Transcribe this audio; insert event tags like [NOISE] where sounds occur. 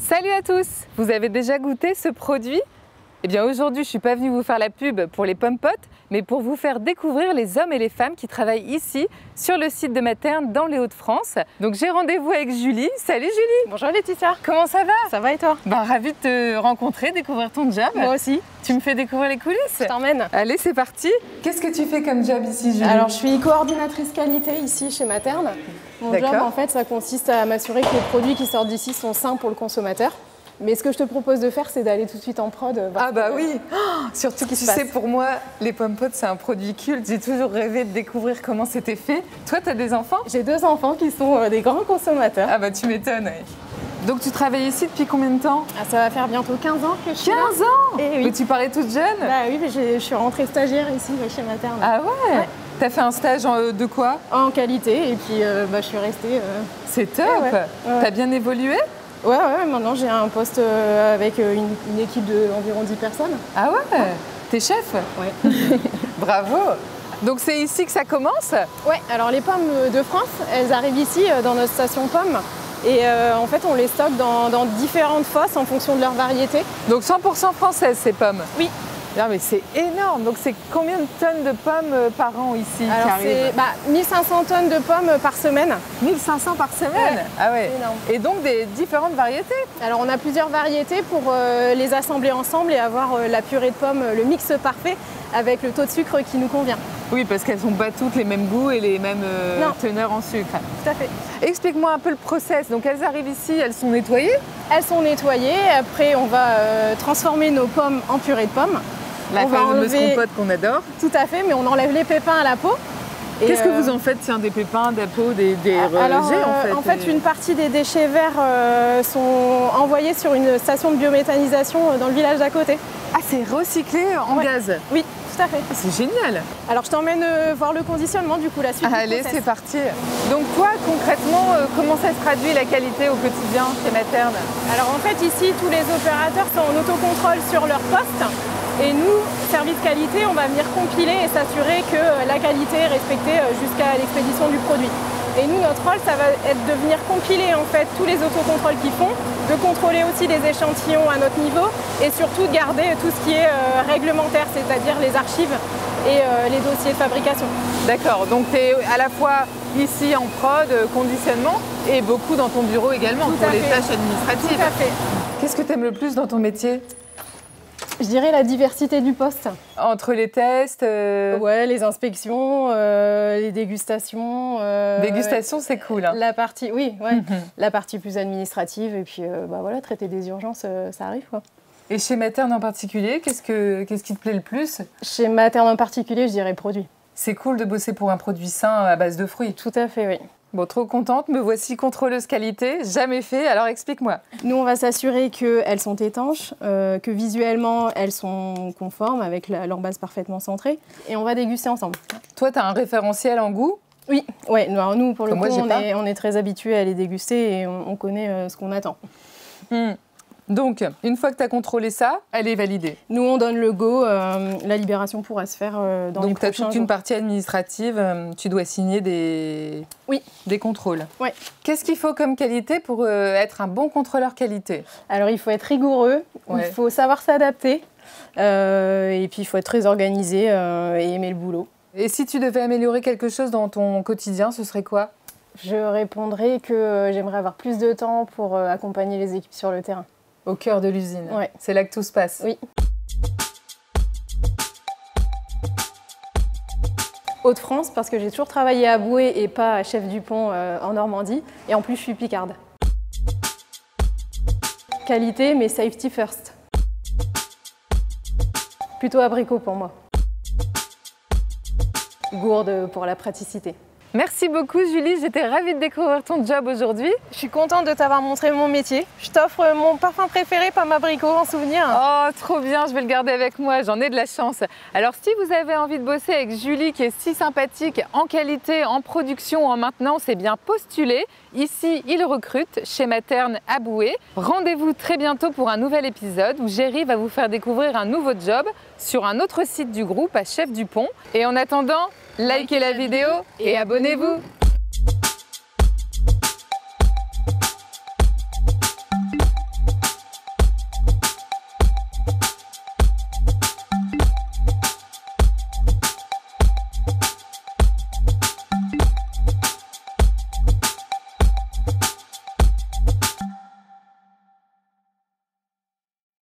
Salut à tous. Vous avez déjà goûté ce produit? Eh bien aujourd'hui je ne suis pas venue vous faire la pub pour les pommes potes, mais pour vous faire découvrir les hommes et les femmes qui travaillent ici sur le site de Materne dans les Hauts-de-France. Donc j'ai rendez-vous avec Julie. Salut Julie Bonjour Laetitia Comment ça va? Ça va et toi? Ben ravie de te rencontrer, découvrir ton job. Moi aussi. Tu me fais découvrir les coulisses Je t'emmène. Allez c'est parti Qu'est-ce que tu fais comme job ici Julie? Alors je suis coordinatrice qualité ici chez Materne. Mon job en fait ça consiste à m'assurer que les produits qui sortent d'ici sont sains pour le consommateur. Mais ce que je te propose de faire c'est d'aller tout de suite en prod. Ah bah oui [LAUGHS] Oh, Surtout que tu sais, passe. pour moi, les pommes potes, c'est un produit culte. J'ai toujours rêvé de découvrir comment c'était fait. Toi, t'as des enfants? J'ai deux enfants qui sont euh, des grands consommateurs. Ah bah tu m'étonnes. ouais. Donc tu travailles ici depuis combien de temps? Ah, ça va faire bientôt 15 ans que je suis là. 15 ans? Eh Mais tu parlais toute jeune Bah oui, mais je suis rentrée stagiaire ici chez Materne. Ah ouais, T'as fait un stage en- euh, de quoi? En qualité et puis euh, bah, je suis restée. euh, C'est top Eh ouais, ouais. T'as bien évolué? Ouais, ouais, maintenant j'ai un poste euh, avec euh, une, une équipe d'environ 10 personnes. Ah ouais? T'es chef? Ouais. [LAUGHS] Bravo Donc c'est ici que ça commence? Ouais, alors les pommes de France, elles arrivent ici euh, dans notre station pommes. Et euh, en fait, on les stocke dans, dans différentes fosses en fonction de leur variété. Donc 100% française ces pommes? Oui. Non mais c'est énorme Donc c'est combien de tonnes de pommes euh, par an ici Alors c'est bah, 1500 tonnes de pommes par semaine. 1500 par semaine Ouais, Ah ouais c'est énorme. Et donc des différentes variétés Alors on a plusieurs variétés pour euh, les assembler ensemble et avoir euh, la purée de pommes, le mix parfait avec le taux de sucre qui nous convient. Oui, parce qu'elles n'ont pas toutes les mêmes goûts et les mêmes euh, teneurs en sucre. Tout à fait. Explique-moi un peu le process. Donc elles arrivent ici, elles sont nettoyées. Elles sont nettoyées, après on va transformer nos pommes en purée de pommes. La On fameuse enlever- compote qu'on adore. Tout à fait, mais on enlève les pépins à la peau. Qu'est-ce que euh, vous en faites Tiens, des pépins, des peaux, des, des Alors, rejets euh, en fait une partie des déchets verts euh, sont envoyés sur une station de biométhanisation euh, dans le village d'à côté. Ah, c'est recyclé en Ouais. gaz. Oui, tout à fait. Ah, C'est génial. Alors, je t'emmène euh, voir le conditionnement, du coup, la suite. Allez, c'est parti. Donc toi, concrètement, euh, comment ça se traduit la qualité au quotidien chez Materne? Alors, en fait, ici, tous les opérateurs sont en autocontrôle sur leur poste. Et nous, service qualité, on va venir compiler et s'assurer que euh, la qualité est respectée euh, jusqu'à l'expédition du produit. Et nous, notre rôle, ça va être de venir compiler en fait tous les autocontrôles qu'ils font, de contrôler aussi les échantillons à notre niveau et surtout de garder tout ce qui est euh, réglementaire, c'est-à-dire les archives et euh, les dossiers de fabrication. D'accord, donc tu es à la fois ici en prod, conditionnement, et beaucoup dans ton bureau également Tout pour les fait. tâches administratives. Tout à fait. Qu'est-ce que tu aimes le plus dans ton métier? Je dirais la diversité du poste. Entre les tests, euh, Ouais, les inspections, euh, les dégustations. euh, dégustation, c'est cool. hein. La partie, oui, ouais. Mhm. La partie plus administrative et puis euh, bah voilà, traiter des urgences, ça arrive quoi. Et chez Materne en particulier, qu'est-ce, que, qu'est-ce qui te plaît le plus? Chez Materne en particulier, je dirais produit. C'est cool de bosser pour un produit sain à base de fruits. Tout à fait, oui. Bon, trop contente, me voici contrôleuse qualité, jamais fait, alors explique-moi. Nous, on va s'assurer qu'elles sont étanches, euh, que visuellement, elles sont conformes avec la- leur base parfaitement centrée. Et on va déguster ensemble. Toi, tu as un référentiel en goût? Oui, ouais, nous, alors nous pour le moi, coup, on est, on est très habitués à les déguster et on, on connaît euh, ce qu'on attend. Hmm. Donc, une fois que tu as contrôlé ça, elle est validée. Nous, on donne le go, euh, la libération pourra se faire euh, dans les Donc, tu as toute une partie administrative, euh, tu dois signer des, Oui. des contrôles. Ouais. Qu'est-ce qu'il faut comme qualité pour être un bon contrôleur qualité? Alors, il faut être rigoureux, Ouais. il faut savoir s'adapter, et puis il faut être très organisé et aimer le boulot. Et si tu devais améliorer quelque chose dans ton quotidien, ce serait quoi? Je répondrai que j'aimerais avoir plus de temps pour accompagner les équipes sur le terrain. Au cœur de l'usine. Ouais. C'est là que tout se passe. Oui. Hauts-de-France, parce que j'ai toujours travaillé à Boué et pas à Chef du Pont euh, en Normandie. Et en plus, je suis picarde. Qualité, mais safety first. Plutôt abricot pour moi. Gourde pour la praticité. Merci beaucoup Julie, j'étais ravie de découvrir ton job aujourd'hui. Je suis contente de t'avoir montré mon métier. Je t'offre mon parfum préféré, pas abricot, en souvenir. Oh, trop bien, je vais le garder avec moi, j'en ai de la chance. Alors si vous avez envie de bosser avec Julie qui est si sympathique en qualité, en production, en maintenance, eh bien postulez. Ici, il recrute chez Materne à Boué. Rendez-vous très bientôt pour un nouvel épisode où Géry va vous faire découvrir un nouveau job sur un autre site du groupe à Chef du Pont. Et en attendant, likez la vidéo et abonnez-vous.